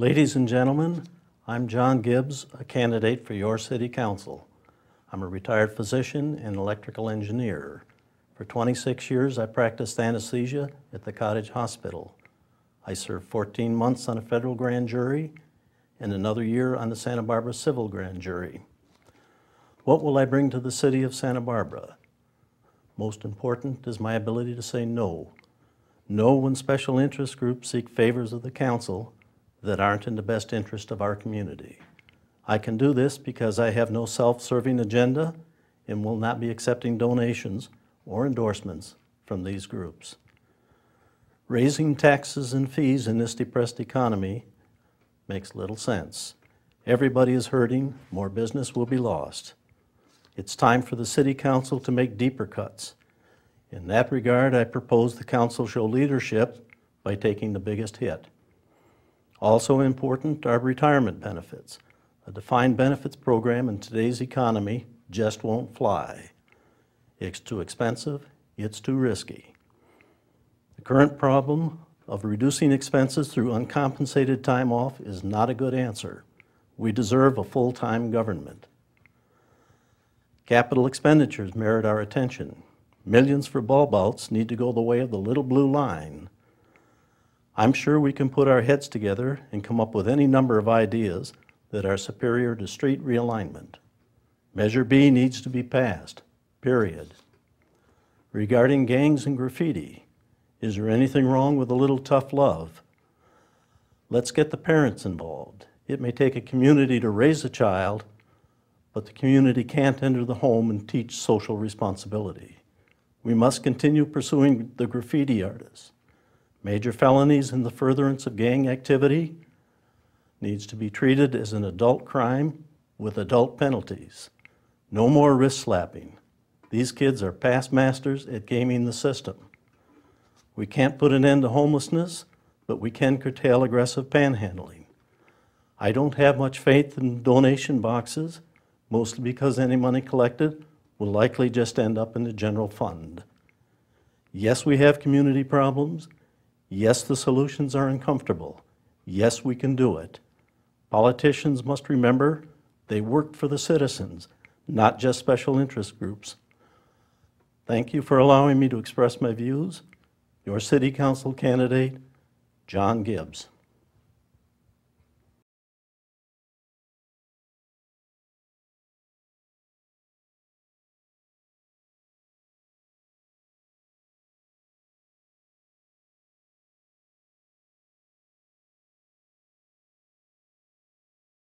Ladies and gentlemen, I'm John Gibbs, a candidate for your city council. I'm a retired physician and electrical engineer. For 26 years, I practiced anesthesia at the Cottage Hospital. I served 14 months on a federal grand jury and another year on the Santa Barbara Civil Grand Jury. What will I bring to the city of Santa Barbara? Most important is my ability to say no. No when special interest groups seek favors of the council that aren't in the best interest of our community. I can do this because I have no self-serving agenda and will not be accepting donations or endorsements from these groups. Raising taxes and fees in this depressed economy makes little sense. Everybody is hurting, more business will be lost. It's time for the City Council to make deeper cuts. In that regard, I propose the council show leadership by taking the biggest hit. Also important are retirement benefits. A defined benefits program in today's economy just won't fly. It's too expensive, it's too risky. The current problem of reducing expenses through uncompensated time off is not a good answer. We deserve a full-time government. Capital expenditures merit our attention. Millions for bulb outs need to go the way of the little blue line. I'm sure we can put our heads together and come up with any number of ideas that are superior to street realignment. Measure B needs to be passed, period. Regarding gangs and graffiti, is there anything wrong with a little tough love? Let's get the parents involved. It may take a community to raise a child, but the community can't enter the home and teach social responsibility. We must continue pursuing the graffiti artists. Major felonies in the furtherance of gang activity needs to be treated as an adult crime with adult penalties. No more wrist slapping. These kids are past masters at gaming the system. We can't put an end to homelessness, but we can curtail aggressive panhandling. I don't have much faith in donation boxes, mostly because any money collected will likely just end up in the general fund. Yes, we have community problems. Yes, the solutions are uncomfortable. Yes, we can do it. Politicians must remember they work for the citizens, not just special interest groups. Thank you for allowing me to express my views. Your City Council candidate, John Gibbs.